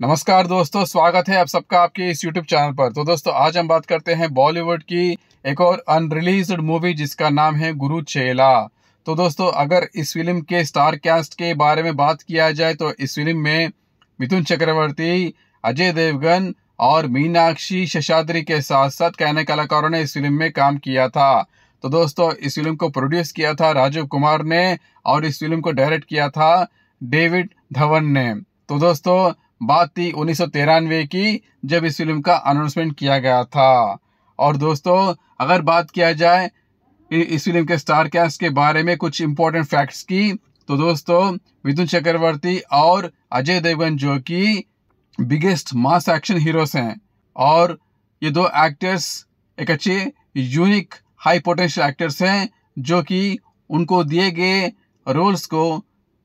नमस्कार दोस्तों, स्वागत है आप सबका आपके इस YouTube चैनल पर। तो दोस्तों, आज हम बात करते हैं बॉलीवुड की एक और अनरिलीज मूवी जिसका नाम है गुरु चेला। तो दोस्तों, अगर इस फ़िल्म के स्टार कैस्ट के बारे में बात किया जाए तो इस फ़िल्म में मिथुन चक्रवर्ती, अजय देवगन और मीनाक्षी शशाद्री के साथ साथ कहने कलाकारों ने इस फ़िल्म में काम किया था। तो दोस्तों, इस फ़िल्म को प्रोड्यूस किया था राजीव कुमार ने और इस फ़िल्म को डायरेक्ट किया था डेविड धवन ने। तो दोस्तों बात थी उन्नीस सौ तिरानवे की, जब इस फ़िल्म का अनाउंसमेंट किया गया था। और दोस्तों, अगर बात किया जाए इस फ़िल्म के स्टार कैस्ट के बारे में कुछ इंपॉर्टेंट फैक्ट्स की तो दोस्तों, मिथुन चक्रवर्ती और अजय देवगन जो कि बिगेस्ट मास एक्शन हीरोज हैं, और ये दो एक्टर्स एक अच्छे यूनिक हाई पोटेंशियल एक्टर्स हैं, जो कि उनको दिए गए रोल्स को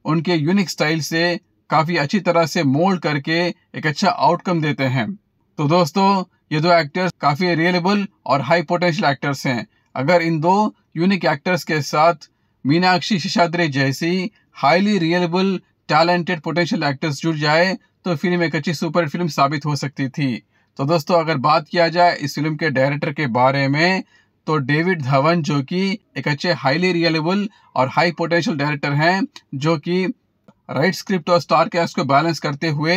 उनके यूनिक स्टाइल से काफ़ी अच्छी तरह से मोल्ड करके एक अच्छा आउटकम देते हैं। तो दोस्तों, ये दो एक्टर्स काफ़ी रियलेबल और हाई पोटेंशियल एक्टर्स हैं। अगर इन दो यूनिक एक्टर्स के साथ मीनाक्षी शेषाद्री जैसी highly reliable talented potential actors जुड़ जाए तो फ़िल्म एक अच्छी सुपर फ़िल्म साबित हो सकती थी। तो दोस्तों, अगर बात किया जाए इस फ़िल्म के डायरेक्टर के बारे में तो डेविड धवन जो कि एक अच्छे हाईली रियलेबल और हाई पोटेंशियल डायरेक्टर हैं, जो कि राइट स्क्रिप्ट और स्टार कैस्ट को बैलेंस करते हुए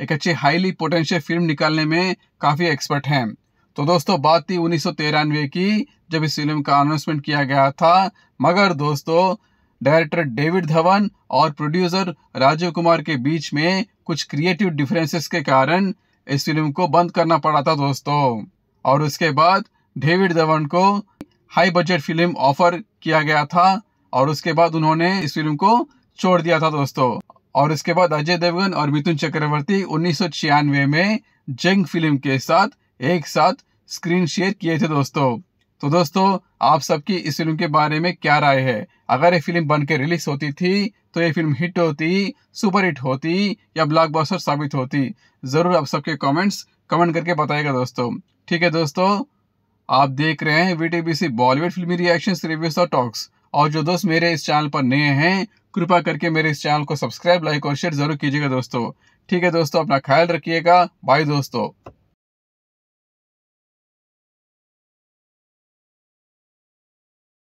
एक अच्छे, हाईली पोटेंशियल फ़िल्म निकालने में काफ़ी एक्सपर्ट हैं। तो दोस्तों, बात थी उन्नीस की, जब इस फ़िल्म का अनाउंसमेंट किया गया था। मगर दोस्तों डायरेक्टर डेविड धवन और प्रोड्यूसर राजीव कुमार के बीच में कुछ क्रिएटिव डिफरेंसेस के कारण इस फ़िल्म को बंद करना पड़ा था दोस्तों। और उसके बाद डेविड धवन को हाई बजट फ़िल्म ऑफ़र किया गया था और उसके बाद उन्होंने इस फ़िल्म को छोड़ दिया था दोस्तों। और इसके बाद अजय देवगन और मिथुन चक्रवर्ती उन्नीस में जंग फ़िल्म के साथ एक साथ स्क्रीन शेयर किए थे दोस्तों। तो दोस्तों, आप सबकी इस फ़िल्म के बारे में क्या राय है? अगर ये फ़िल्म बन के रिलीज़ होती थी तो ये फ़िल्म हिट होती, सुपर हिट होती या ब्लॉकबस्टर साबित होती, ज़रूर आप सबके कमेंट्स कमेंट करके बताएगा दोस्तों। ठीक है दोस्तों, आप देख रहे हैं वीटीबीसी बॉलीवुड फिल्मी रिएक्शन रिव्यूज़ और टॉक्स और जो दोस्त मेरे इस चैनल पर नए हैं कृपा करके मेरे इस चैनल को सब्सक्राइब, लाइक और शेयर ज़रूर कीजिएगा दोस्तों। ठीक है दोस्तों, अपना ख्याल रखिएगा। बाय दोस्तों।